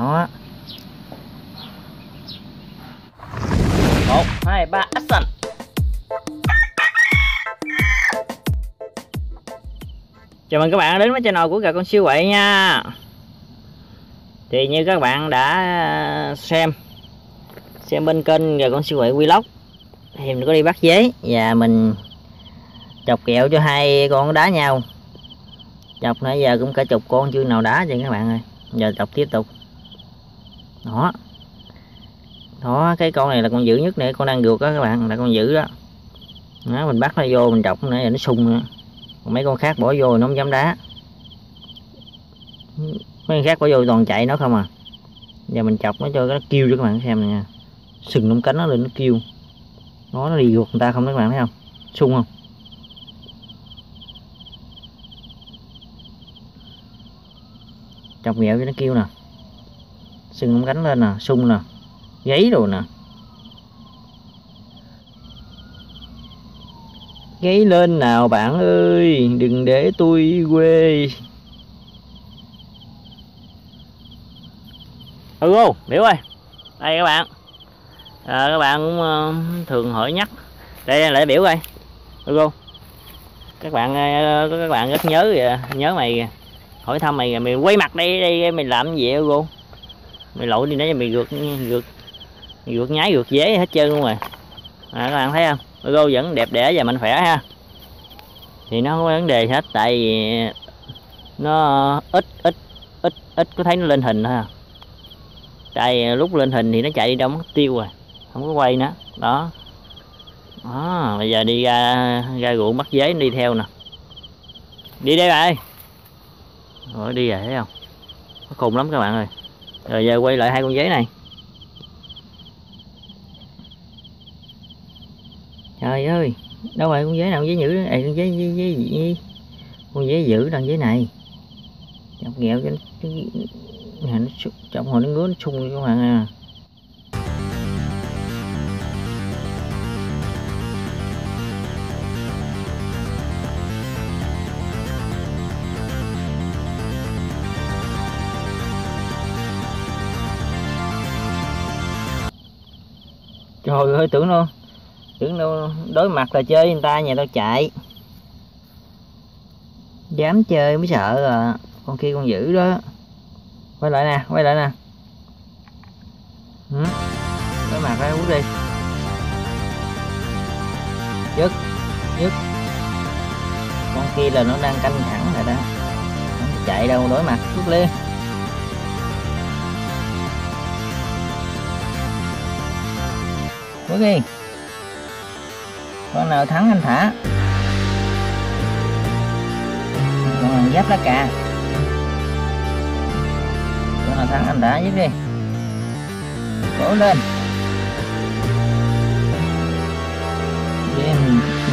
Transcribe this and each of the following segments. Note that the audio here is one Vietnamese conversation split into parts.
đó. Một, hai, ba, action. Chào mừng các bạn đến với channel của gà con siêu quậy nha. Thì như các bạn đã xem xem bên kênh gà con siêu quậy vlog thì mình có đi bắt dế và mình chọc kẹo cho hai con đá nhau. Chọc nãy giờ cũng cả chục con chưa nào đá vậy các bạn ơi. Giờ chọc tiếp tục đó. Đó, cái con này là con dữ nhất nè, con đang được đó các bạn, là con dữ đó. Đó, mình bắt nó vô, mình chọc nãy giờ nó sung nữa. Còn mấy con khác bỏ vô nó không dám đá. Mấy con khác bỏ vô toàn chạy nó không à. Giờ mình chọc nó cho nó kêu cho các bạn xem nha. Sừng lông cánh nó lên nó kêu. Nó nó đi ruột người ta không các bạn thấy không? Sung không? Chọc nghẹo cho nó kêu nè sừng lông cánh lên nè sung nè gáy rồi nè. Gáy lên nào bạn ơi đừng để tôi quê. Ừ ô biểu ơi. Đây các bạn. À, các bạn cũng uh, thường hỏi nhắc. Đây lại biểu ơi ừ ô các bạn uh, các bạn rất nhớ kìa nhớ mày kìa. Hỏi thăm mày mày quay mặt đây đây mày làm gì vậy cô mày lội đi nãy mày gượt gượt gượt nhái gượt dế hết trơn luôn rồi. À, các bạn thấy không? Logo vẫn đẹp đẽ và mạnh khỏe ha. Thì nó không có vấn đề hết tại vì nó ít ít ít ít có thấy nó lên hình thôi à. tại lúc lên hình thì nó chạy đi đâu mất tiêu rồi không có quay nữa. Đó. Đó bây giờ đi ra ra ruộng bắt dế đi theo nè. Đi đây bạn ơi đi rồi thấy không? Nó khùng lắm các bạn ơi rồi giờ quay lại hai con giấy này. Trời ơi, đâu rồi con giấy nào, con giấy nhữ đó con giấy giấy giấy gì con giấy dữ đang giấy này. Chọc nghèo cho nó nó chọc hồi nó ngứa, nó sung các bạn à. Hồi hơi tưởng nó tưởng nó đối mặt là chơi người ta, nhà tao chạy. Dám chơi mới sợ à con kia con dữ đó. Quay lại nè, quay lại nè. Ừ. đối mặt ra uống đi. Dứt dứt. Con kia là nó đang canh thẳng rồi đó. Không chạy đâu, đối mặt rút lên bước đi con nào thắng anh thả. Con nào giáp lá cà. Con nào thắng anh thả giúp đi cố lên. Đen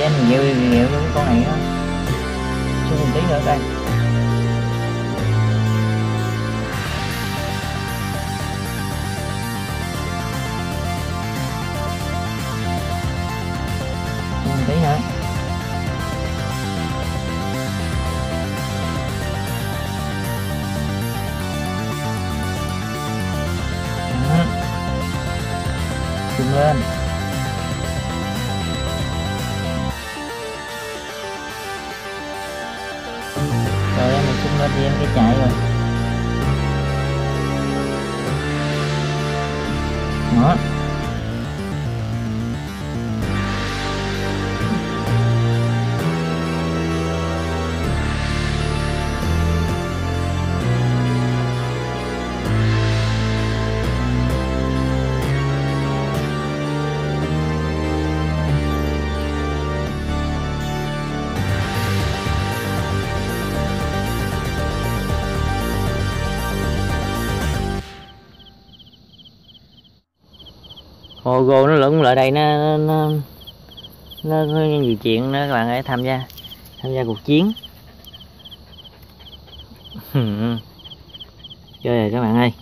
em ghẹo nhiều cái con này á xuống một tí nữa coi. Tí nữa Trùng lên. Hồ gô nó lẫn lại đây nó nó nó có nhiều chuyện đó các bạn hãy tham gia tham gia cuộc chiến. Chơi rồi các bạn ơi.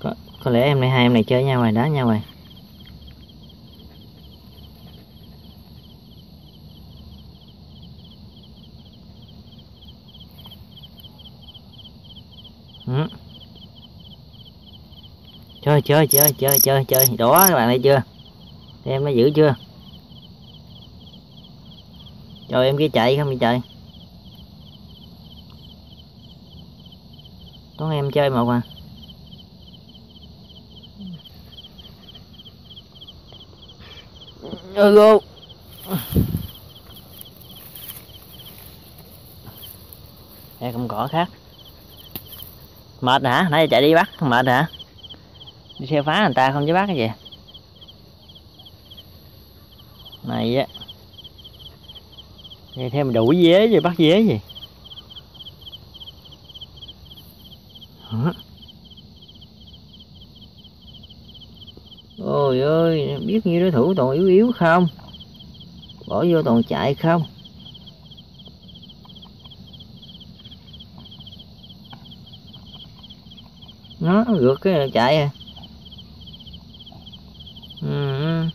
Có, có lẽ em này hai em này chơi nhau rồi đá nhau rồi. Ừ chơi chơi chơi chơi chơi chơi. Đó các bạn thấy chưa? Em nó giữ chưa? Rồi em kia chạy không đi chạy. Con em chơi một à. Ừ, go đây không cỏ khác. Mệt hả? Nãy giờ chạy đi bắt mệt hả? Đi theo phá người ta không chứ bác cái gì. Này á. Vậy thêm đuổi dế gì bắt dế gì? Hả? ôi ơi, biết như đối thủ toàn yếu yếu không? Bỏ vô toàn chạy không? Nó rượt cái chạy à ừ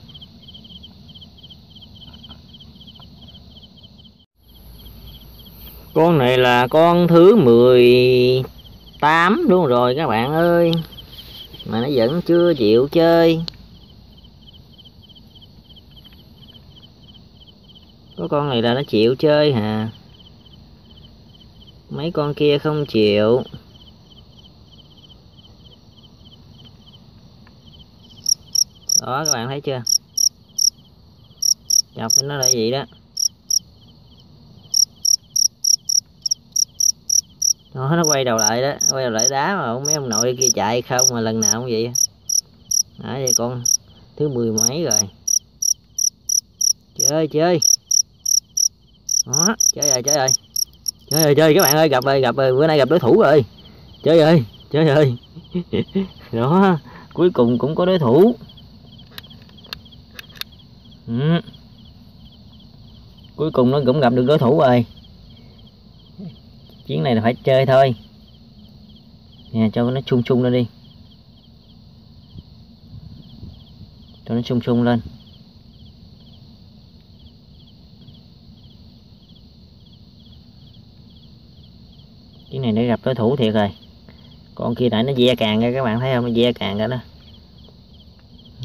con này là con thứ 18 luôn rồi các bạn ơi. Mà nó vẫn chưa chịu chơi. Có con này là nó chịu chơi hả? Mấy con kia không chịu. Đó, các bạn thấy chưa? Chọc nó là gì đó? Nó nó quay đầu lại đó, quay đầu lại đá mà mấy ông nội kia chạy, không mà lần nào cũng vậy. Đó vậy con? Thứ mười mấy rồi. Chơi chơi đó chơi rồi chơi rồi chơi rồi chơi các bạn ơi, gặp rồi gặp rồi. Bữa nay gặp đối thủ rồi. Chơi rồi chơi rồi đó, cuối cùng cũng có đối thủ. Ừ. cuối cùng nó cũng gặp được đối thủ rồi chuyến này là phải chơi thôi. Nè, cho nó chung chung lên đi. Cho nó chung chung lên. Chuyến này để gặp đối thủ thiệt rồi. Con kia nãy nó ve càng ra, các bạn thấy không? Nó ve càng ra đó.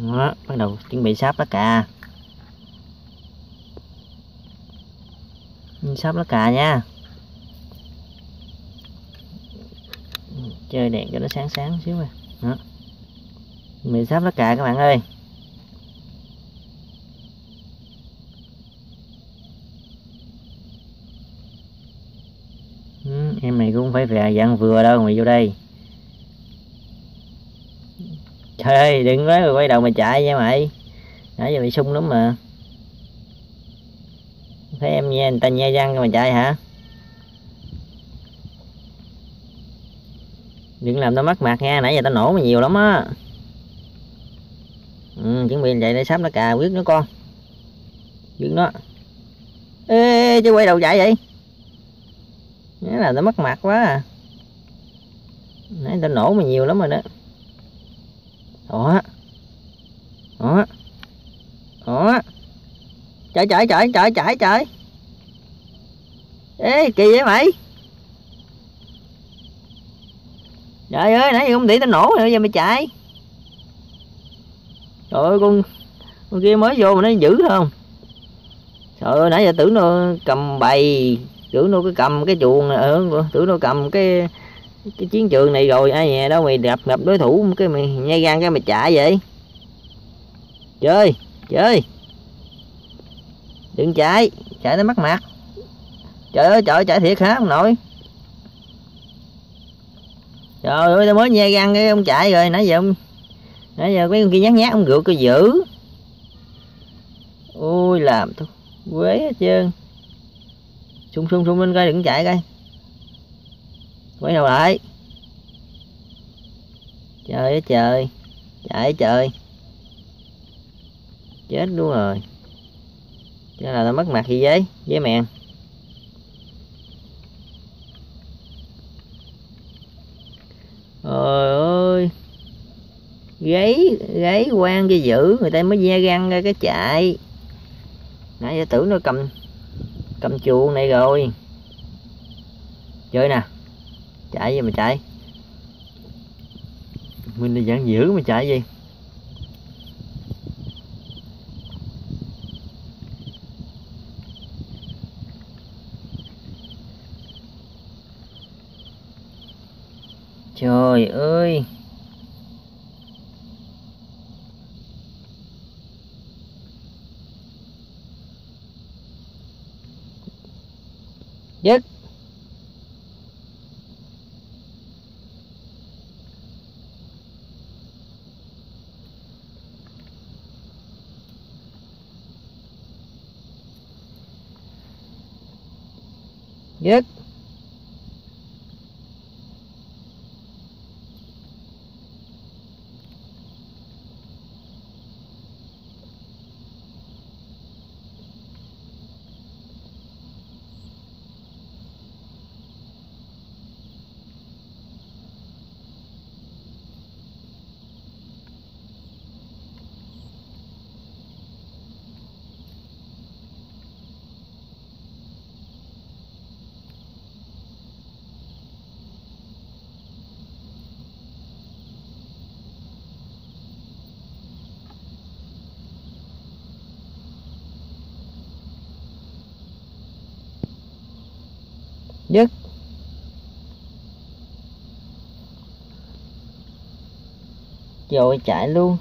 Đó, bắt đầu chuẩn bị sáp lá cà. Sắp lá cà nha. Chơi đèn cho nó sáng sáng xíu rồi đó. Mình sắp lá cài các bạn ơi. Ừ, em này cũng phải về dạng vừa đâu mày vô đây. Trời ơi đừng nói rồi quay đầu mà chạy nha mày. Nãy giờ bị sung lắm mà. Thấy em nghe người ta nhe răng mà chạy hả? Đừng làm tao mất mặt nha nãy giờ tao nổ mày nhiều lắm á. Ừ, chuẩn bị vậy để sắp nó cà quyết nó con. Quyết nó ê chứ quay đầu chạy vậy? Thế là tao mất mặt quá à. Nãy tao nổ mày nhiều lắm rồi đó. Đó đó đó chạy chạy chạy chạy chạy chạy ê kỳ vậy mày? Trời ơi nãy giờ không để tao nổ rồi giờ mày chạy. Trời ơi con con kia mới vô mà nó giữ không? Trời ơi nãy giờ tưởng nó cầm bày tưởng nó cái cầm cái chuồng ừ, tưởng nó cầm cái cái chiến trường này rồi ai nhà đâu mày gặp gặp đối thủ cái mày nhai gan cái mày chạy vậy. Chơi chơi. Đừng chạy chạy nó mất mặt. Trời ơi trời chạy thiệt hả ông nội? Trời ơi, tao mới nghe răng cái ông chạy rồi, nãy giờ ông nãy giờ mấy con kia nhát nhát, ông rượt tôi giữ. Ôi, làm thôi quế hết trơn. Sung sung sung lên coi, đừng chạy coi. Quay đầu lại. Trời ơi, trời. Chạy trời. Chết luôn rồi. Chứ là tao mất mặt gì vậy? Với mèn trời ơi gáy gáy quan cho dữ người ta mới da găng ra cái chạy. Nãy giờ tưởng nó cầm cầm chuông này rồi. Chơi nè, chạy gì mà chạy? Mình đi dạng dữ mà chạy gì? Trời ơi! Dứt dứt dứt rồi chạy luôn.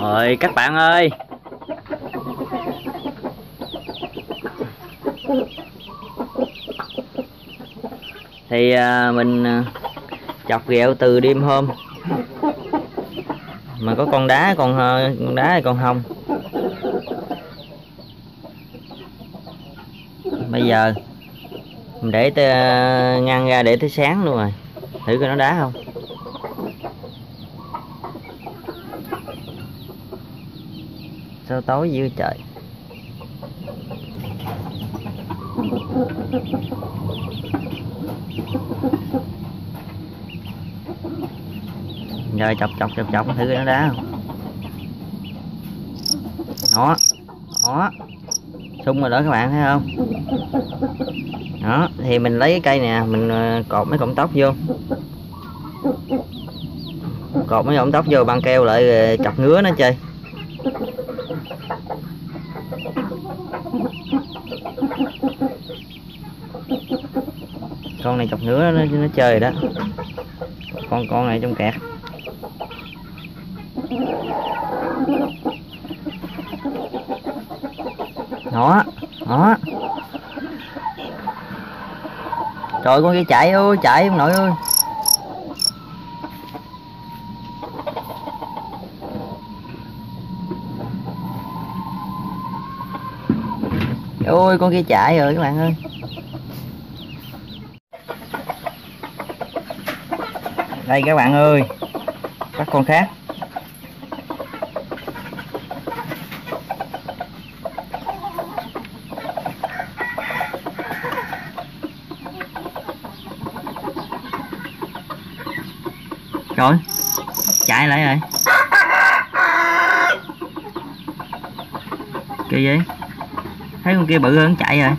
Rồi các bạn ơi. Thì à, mình à, chọc ghẹo từ đêm hôm mà có con đá con ờ, con đá hay con hông bây giờ mình để tới, ờ, ngăn ra để tới sáng luôn rồi. Thử coi nó đá không? Sao tối dữ trời? rồi chọc chọc chọc chọc thử nó đá. Không đó đó. Sung rồi đó các bạn thấy không? Đó thì mình lấy cái cây nè mình ờ, cột mấy cọng tóc vô. Cột mấy cọng tóc vô băng keo lại ờ, chọc ngứa nó chơi. Con này chọc ngứa nó, nó chơi đó. Con con này trong kẹt. Đó đó. Trời con kia chạy ơi, chạy ông nội ơi. Ôi, con kia chạy rồi các bạn ơi. Đây các bạn ơi bắt con khác rồi chạy lại rồi kỳ vậy. Thấy con kia bự hơn chạy rồi.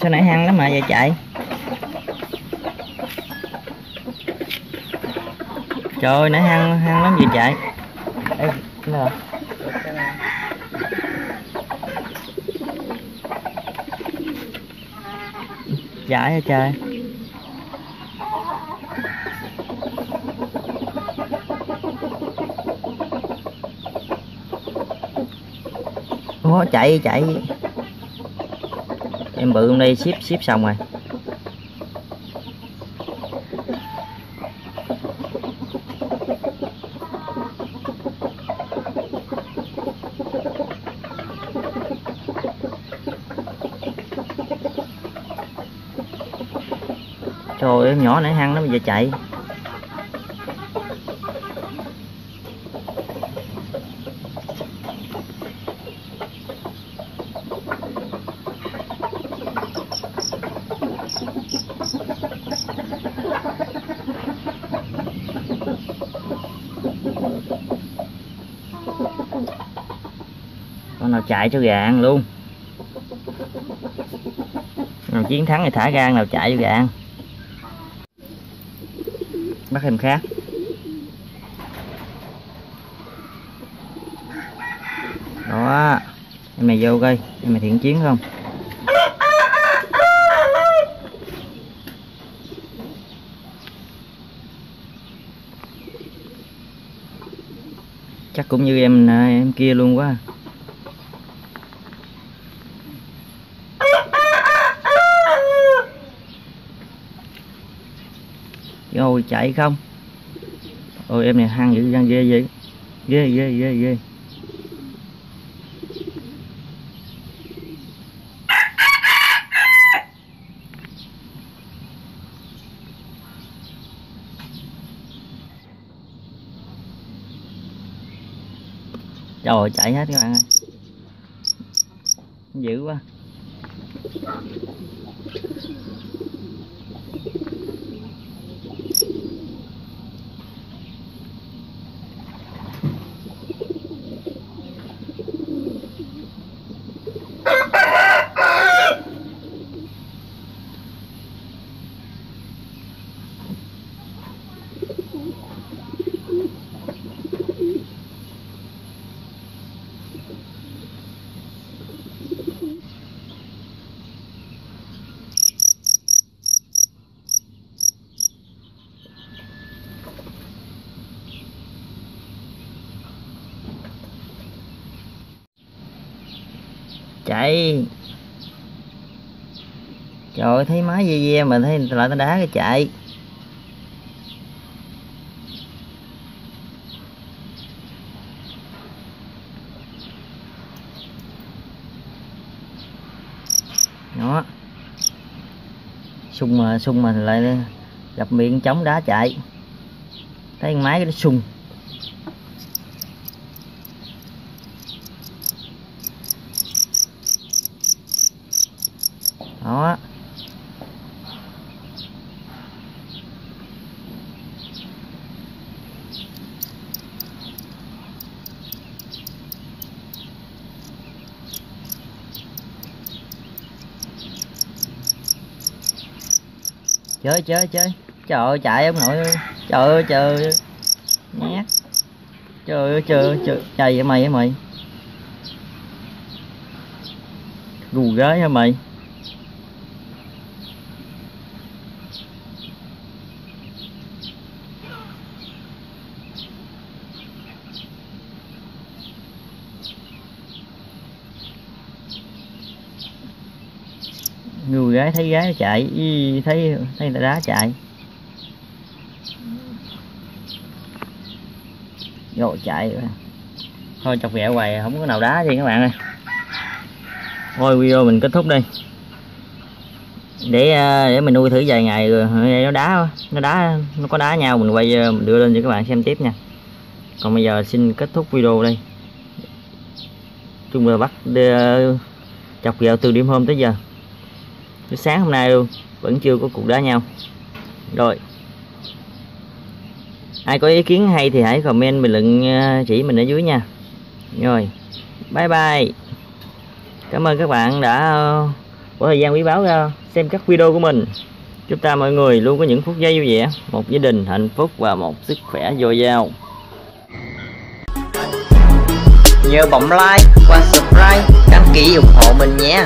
Sao nãy hăng lắm mà giờ chạy? Trời ơi nãy hăng hăng lắm giờ chạy. Ê, giải hả trời? Ủa, chạy chạy. Em bự hôm nay ship ship xong rồi. con nhỏ nãy hăng nó bây giờ chạy. Con nào chạy cho gà ăn luôn. Nào chiến thắng thì thả gan nào chạy cho gà ăn bắt hình khác. Đó. Em này vô coi, em này thiện chiến không? Chắc cũng như em em kia luôn quá à. Rồi chạy không? Ôi em này hăng dữ gan ghê vậy. Ghê ghê ghê ghê. Trời chạy hết các bạn ơi. Dữ quá. Chạy. Trời ơi, thấy máy ve ve mà thấy lại nó đá cái chạy. Đó. Sung mà sung mà lại gặp miệng chống đá chạy. Thấy con máy nó sung đó chơi chơi chơi trời ơi, chạy ông nội trời ơi trời ơi. Nhát. Trời ơi trời ơi, trời trời vậy mày vậy mày? Gù gái hả mày? Người gái thấy gái chạy y thấy thấy đá chạy. Rồi chạy thôi chọc ghẹo hoài, không có nào đá gì các bạn ơi. Thôi video mình kết thúc đi. Để à, để mình nuôi thử vài ngày rồi nó đá nó đá, nó có đá nhau, mình quay à, mình đưa lên cho các bạn xem tiếp nha. Còn bây giờ xin kết thúc video đây. Chung là bắt à, chọc ghẹo từ đêm hôm tới giờ tới sáng hôm nay luôn, vẫn chưa có cuộc đá nhau. Rồi. Ai có ý kiến hay thì hãy comment bình luận ờ, chỉ mình ở dưới nha. Rồi. Bye bye. Cảm ơn các bạn đã ờ, bỏ thời gian quý báu ra xem các video của mình. Chúc ta mọi người luôn có những phút giây vui vẻ, một gia đình hạnh phúc và một sức khỏe dồi dào. Nhớ bấm like và subscribe, đăng ký ủng hộ mình nhé.